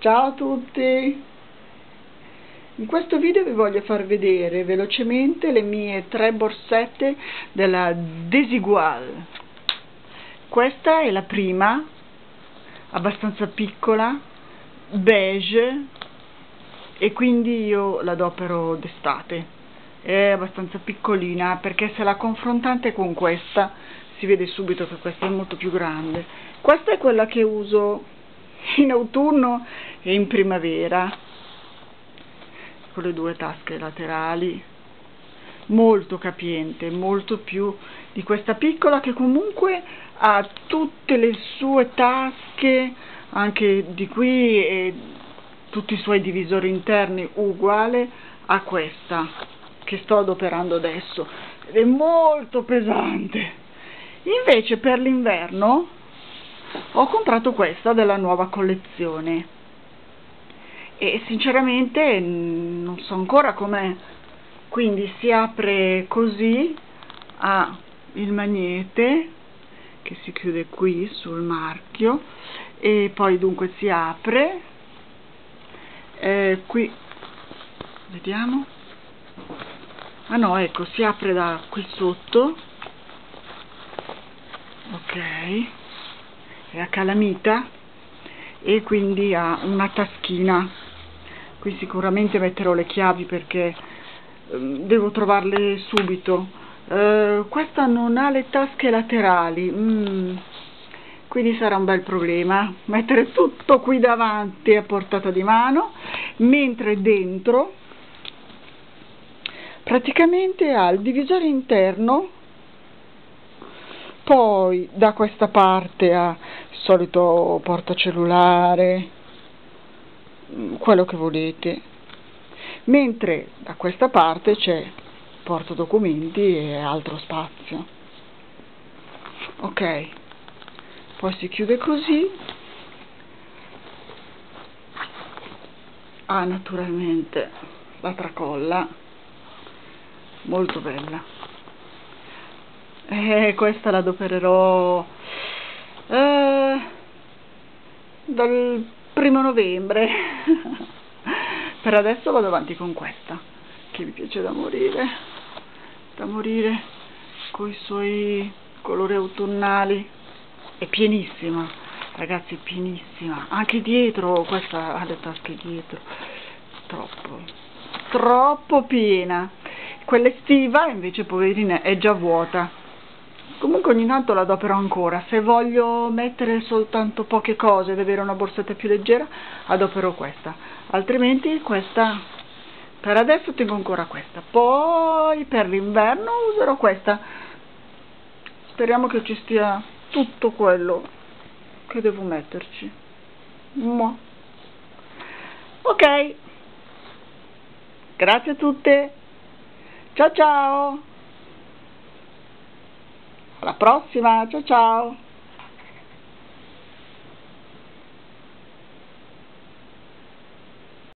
Ciao a tutti! In questo video vi voglio far vedere velocemente le mie tre borsette della Desigual. Questa è la prima, abbastanza piccola, beige e quindi io l'adopero d'estate. È abbastanza piccolina perché se la confrontate con questa si vede subito che questa è molto più grande. Questa è quella che uso in autunno e in primavera. Con le due tasche laterali. Molto capiente molto più di questa piccola che comunque ha tutte le sue tasche anche di qui e tutti i suoi divisori interni uguale a questa che sto adoperando adesso. Ed è molto pesante. Invece per l'inverno ho comprato questa della nuova collezione. E sinceramente non so ancora com'è. Quindi si apre così ha il magnete che si chiude qui sul marchio e poi dunque si apre. Eh, qui vediamo. Ah no ecco si apre da qui sotto. Ok è a calamita e quindi ha una taschina. Qui sicuramente metterò le chiavi perché eh, devo trovarle subito. Eh, questa non ha le tasche laterali. Mm, quindi sarà un bel problema mettere tutto qui davanti a portata di mano mentre dentro praticamente ha il divisore interno poi da questa parte ha il solito portacellulare, mm, quello che volete, mentre da questa parte c'è portadocumenti e altro spazio. Ok, poi si chiude così. Ha naturalmente la tracolla, molto bella eh, questa la adopererò eh, dal primo novembre. Per adesso vado avanti con questa che mi piace da morire da morire con i suoi colori autunnali. È pienissima ragazzi è pienissima. Anche dietro questa ha le tasche dietro troppo troppo piena. Quella estiva invece poverina è già vuota comunque ogni tanto la adopero ancora. Se voglio mettere soltanto poche cose ed avere una borsetta più leggera adopero questa. Altrimenti questa per adesso tengo ancora questa. Poi per l'inverno userò questa. Speriamo che ci stia tutto quello che devo metterci. Mua. ok. Grazie a tutte. Ciao ciao alla prossima, ciao ciao!